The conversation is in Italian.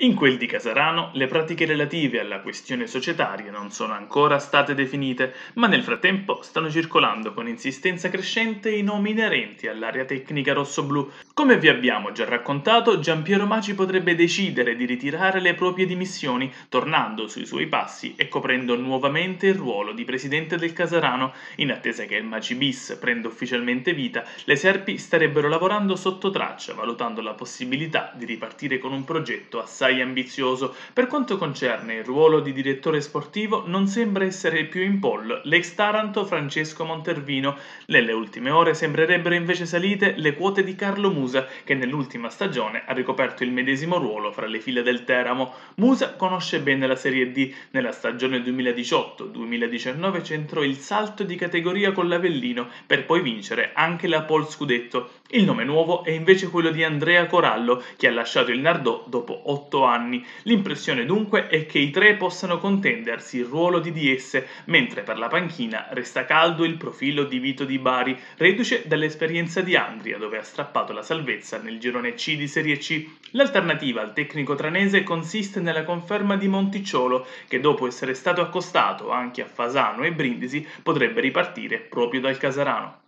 In quel di Casarano le pratiche relative alla questione societaria non sono ancora state definite, ma nel frattempo stanno circolando con insistenza crescente i nomi inerenti all'area tecnica rossoblù. Come vi abbiamo già raccontato, Giampiero Maci potrebbe decidere di ritirare le proprie dimissioni, tornando sui suoi passi e coprendo nuovamente il ruolo di presidente del Casarano. In attesa che il Maci bis prenda ufficialmente vita, le Serpi starebbero lavorando sotto traccia, valutando la possibilità di ripartire con un progetto assai assai ambizioso. Per quanto concerne il ruolo di direttore sportivo, non sembra essere più in poll l'ex Taranto Francesco Montervino. Nelle ultime ore sembrerebbero invece salite le quote di Carlo Musa, che nell'ultima stagione ha ricoperto il medesimo ruolo fra le file del Teramo. Musa conosce bene la Serie D. Nella stagione 2018-2019 centrò il salto di categoria con l'Avellino per poi vincere anche la Pol Scudetto. Il nome nuovo è invece quello di Andrea Corallo, che ha lasciato il Nardò dopo otto anni. L'impressione dunque è che i tre possano contendersi il ruolo di DS, mentre per la panchina resta caldo il profilo di Vito Di Bari, reduce dall'esperienza di Andria, dove ha strappato la salvezza nel girone C di Serie C. L'alternativa al tecnico tranese consiste nella conferma di Monticciolo, che dopo essere stato accostato anche a Fasano e Brindisi potrebbe ripartire proprio dal Casarano.